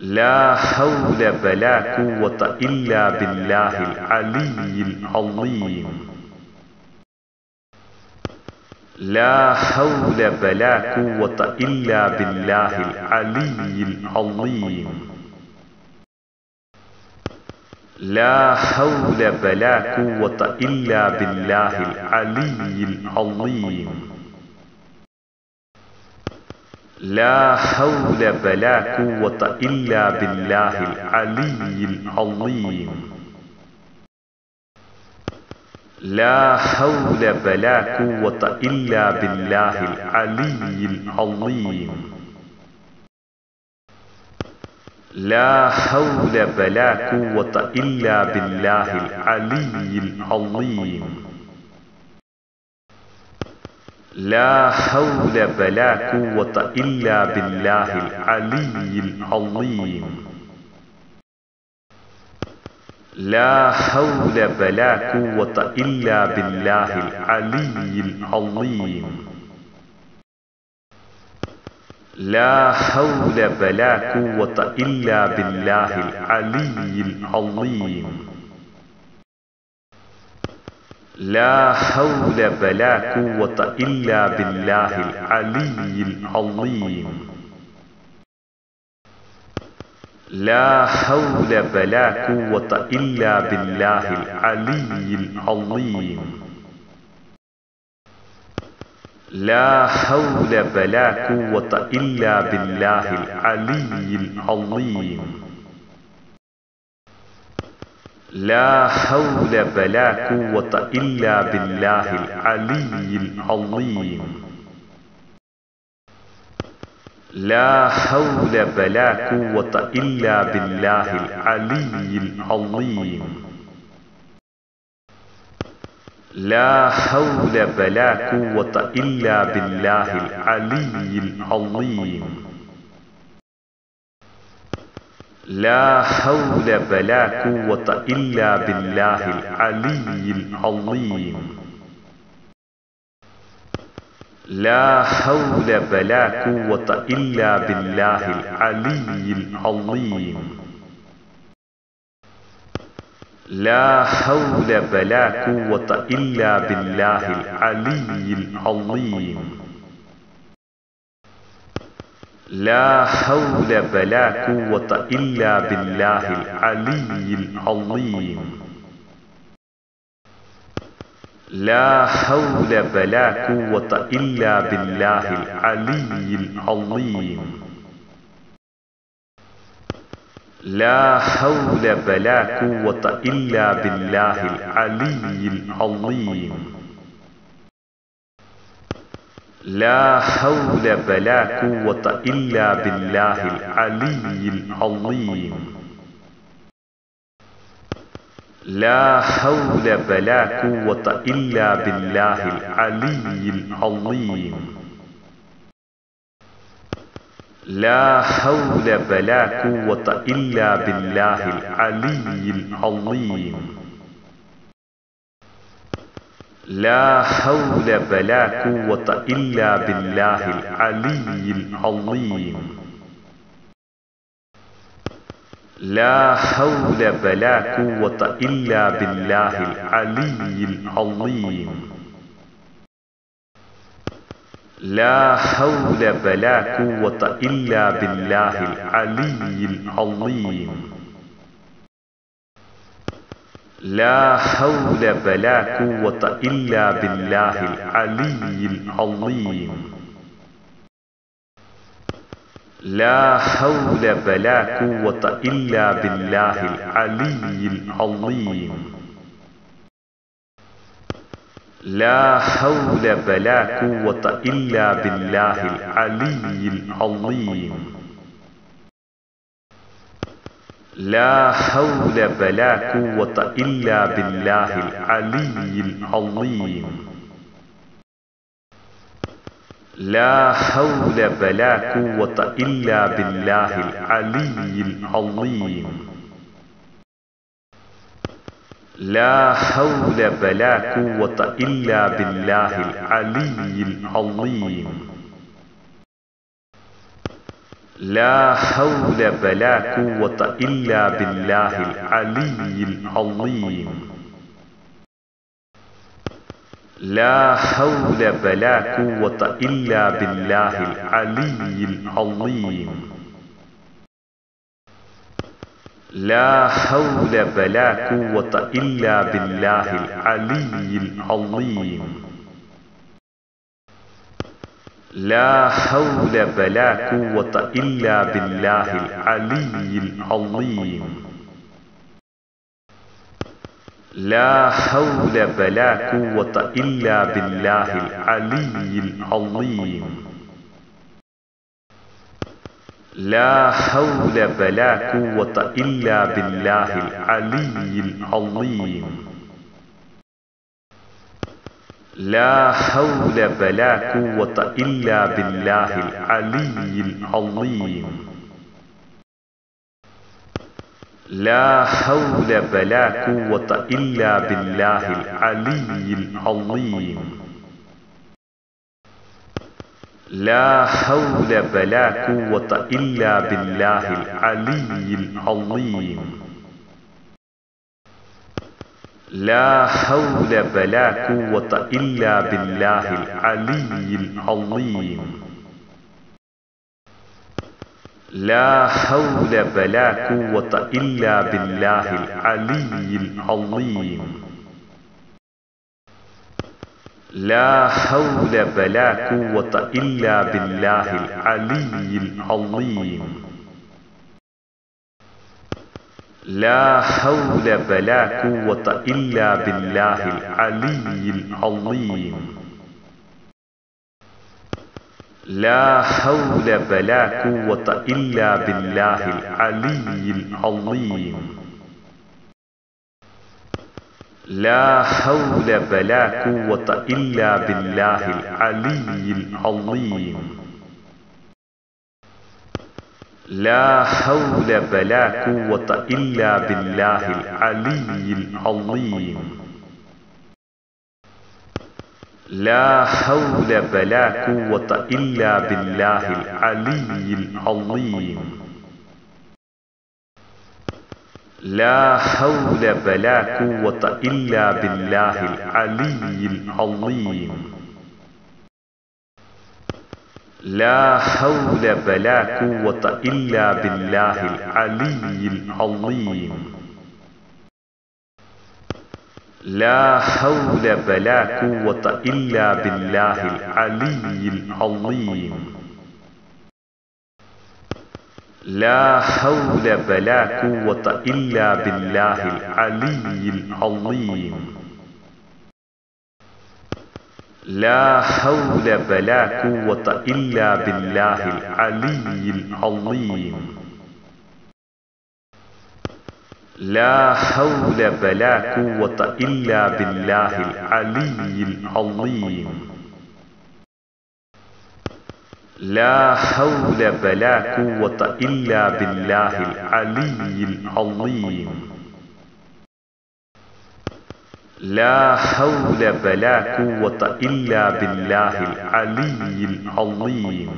لا حول ولا قوة إلا بالله العلي العظيم. لا حول ولا قوة إلا بالله العلي العظيم. لا حول ولا قوة إلا بالله العلي العظيم. لا حول ولا قوة إلا بالله العلي العظيم. لا حول ولا قوة إلا بالله العلي العظيم. لا حول ولا قوة إلا بالله العلي العظيم. لا حول ولا قوة إلا بالله العلي العظيم. لا حول ولا قوة إلا بالله العلي العظيم. لا حول ولا قوة إلا بالله العلي العظيم. لا حول ولا قوة إلا بالله العلي العظيم. لا حول ولا قوة إلا بالله العلي العظيم. لا حول ولا قوة إلا بالله العلي العظيم. لا حول ولا قوة إلا بالله العلي العظيم. لا حول ولا قوة إلا بالله العلي العظيم. لا حول ولا قوة إلا بالله العلي العظيم. لا حول ولا قوة إلا بالله العلي العظيم. لا حول ولا قوة إلا بالله العلي العظيم. لا حول ولا قوة إلا بالله العلي العظيم. لا حول ولا قوة إلا بالله العلي العظيم. لا حول ولا قوة إلا بالله العلي العظيم. لا حول ولا قوة إلا بالله العلي العظيم. لا حول ولا قوة إلا بالله العلي العظيم. لا حول ولا قوة إلا بالله العلي العظيم. لا حول ولا قوة إلا بالله العلي العظيم. لا حول ولا قوة إلا بالله العلي العظيم. لا حول ولا قوة إلا بالله العلي العظيم. لا حول ولا قوة إلا بالله العلي العظيم. لا حول ولا قوة إلا بالله العلي العظيم. لا حول ولا قوة إلا بالله العلي العظيم. لا حول ولا قوة إلا بالله العلي العظيم. لا حول ولا قوة إلا بالله العلي العظيم. لا حول ولا قوة إلا بالله العلي العظيم. لا حول ولا قوة إلا بالله العلي العظيم. لا حول ولا قوة إلا بالله العلي العظيم. لا حول ولا قوة إلا بالله العلي العظيم. لا حول ولا قوة إلا بالله العلي العظيم. لا حول ولا قوة إلا بالله العلي العظيم. لا حول ولا قوة إلا بالله العلي العظيم. لا حول ولا قوة إلا بالله العلي العظيم. لا حول ولا قوة إلا بالله العلي العظيم. لا حول ولا قوة إلا بالله العلي العظيم. لا حول ولا قوة إلا بالله العلي العظيم. لا حول ولا قوة إلا بالله العلي العظيم. لا حول ولا قوة إلا بالله العلي العظيم. لا حول ولا قوة إلا بالله العلي العظيم. لا حول ولا قوة إلا بالله العلي العظيم. لا حول ولا قوة إلا بالله العلي العظيم. لا حول ولا قوة إلا بالله العلي العظيم. لا حول ولا قوة إلا بالله العلي العظيم. لا حول ولا قوة إلا بالله العلي العظيم. لا حول ولا قوة إلا بالله العلي العظيم. لا حول ولا قوة إلا بالله العلي العظيم. لا حول ولا قوة إلا بالله العلي العظيم. لا حول ولا قوة إلا بالله العلي العظيم. لا حول ولا قوة إلا بالله العلي العظيم. لا حول ولا قوة إلا بالله العلي العظيم. لا حول ولا قوة إلا بالله العلي العظيم. لا حول ولا قوة إلا بالله العلي العظيم.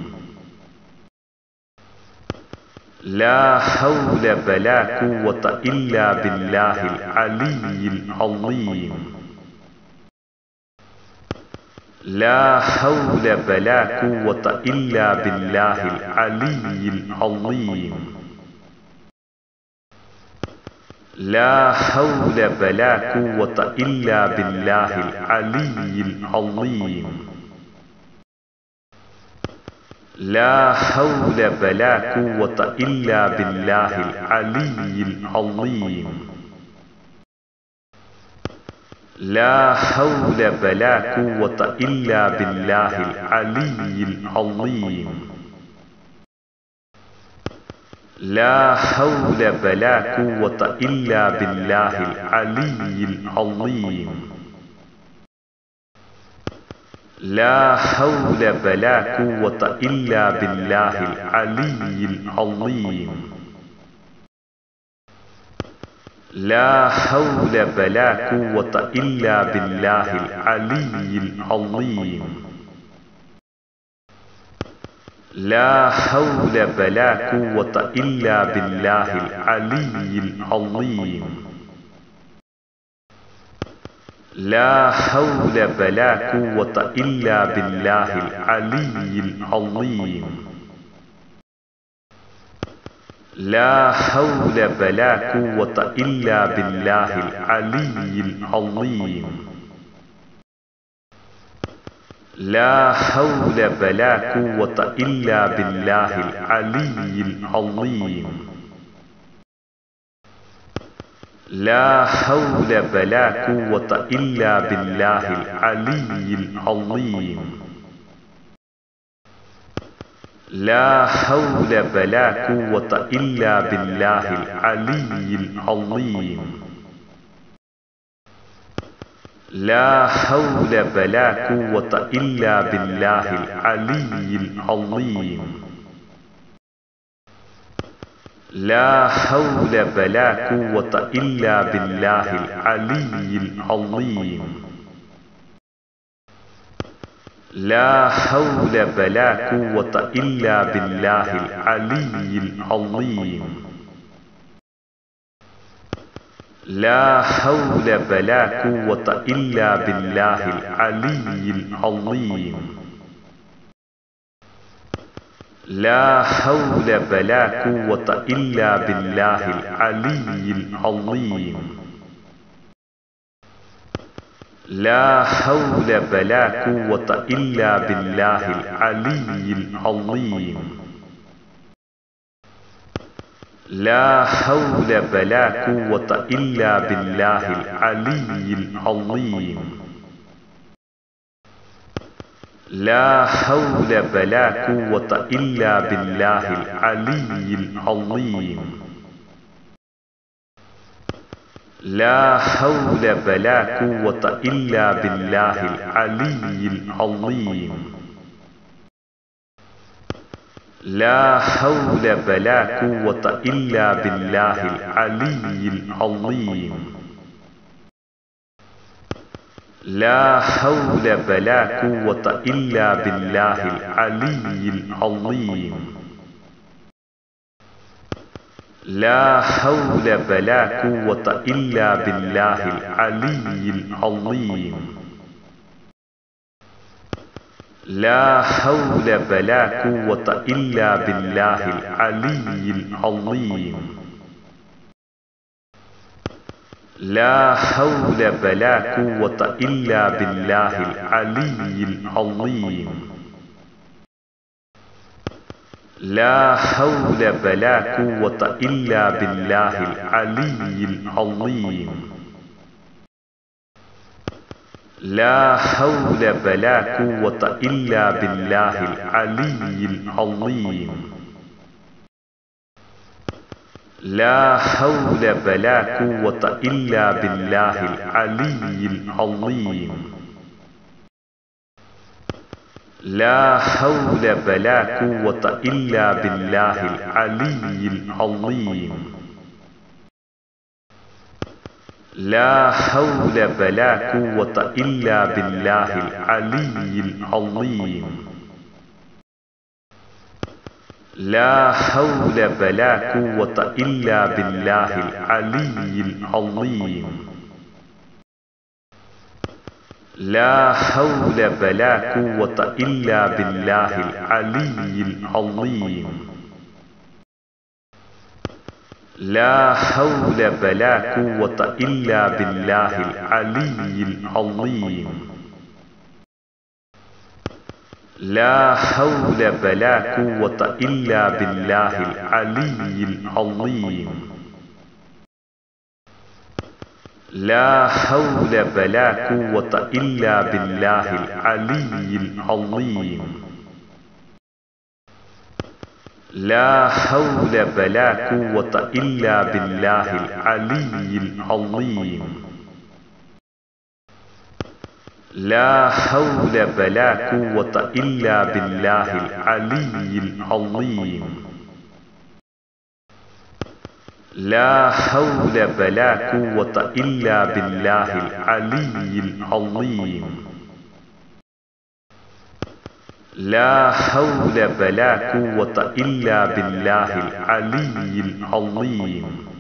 لا حول ولا قوة إلا بالله العلي العظيم. لا حول ولا قوة إلا بالله العلي العظيم. لا حول ولا قوة إلا بالله العلي العظيم. لا حول ولا قوة إلا بالله العلي العظيم. لا حول ولا قوة إلا بالله العلي العظيم. لا حول ولا قوة إلا بالله العلي العظيم. لا حول ولا قوة إلا بالله العلي العظيم. لا حول ولا قوة إلا بالله العلي العظيم. لا حول ولا قوة إلا بالله العلي العظيم. لا حول ولا قوة إلا بالله العلي العظيم. لا حول ولا قوة إلا بالله العلي العظيم. لا حول ولا قوة إلا بالله العلي العظيم. لا حول ولا قوة إلا بالله العلي العظيم. لا حول ولا قوة إلا بالله العلي العظيم. لا حول ولا قوة إلا بالله العلي العظيم. لا حول ولا قوة إلا بالله العلي العظيم. لا حول ولا قوة إلا بالله العلي العظيم. لا حول ولا قوة إلا بالله العلي العظيم. لا حول ولا قوة إلا بالله العلي العظيم. لا حول ولا قوة إلا بالله العلي العظيم. لا حول ولا قوة إلا بالله العلي العظيم. لا حول ولا قوة إلا بالله العلي العظيم. لا حول ولا قوة إلا بالله العلي العظيم. لا حول ولا قوة إلا بالله العلي العظيم. لا حول ولا قوة إلا بالله العلي العظيم. لا حول ولا قوة إلا بالله العلي العظيم. لا حول ولا قوة إلا بالله العلي العظيم. لا حول ولا قوة إلا بالله العلي العظيم. لا حول ولا قوة إلا بالله العلي العظيم. لا حول ولا قوة إلا بالله العلي العظيم. لا حول ولا قوة إلا بالله العلي العظيم. لا حول ولا قوة إلا بالله العلي العظيم. لا حول ولا قوة إلا بالله العلي العظيم. لا حول ولا قوة إلا بالله العلي العظيم. لا حول ولا قوة إلا بالله العلي العظيم. لا حول ولا قوة إلا بالله العلي العظيم. لا حول ولا قوة إلا بالله العلي العظيم. لا حول ولا قوة إلا بالله العلي العظيم. لا حول ولا قوة إلا بالله العلي العظيم. لا حول ولا قوة إلا بالله العلي العظيم. لا حول ولا قوة إلا بالله العلي العظيم. لا حول ولا قوة إلا بالله العلي العظيم.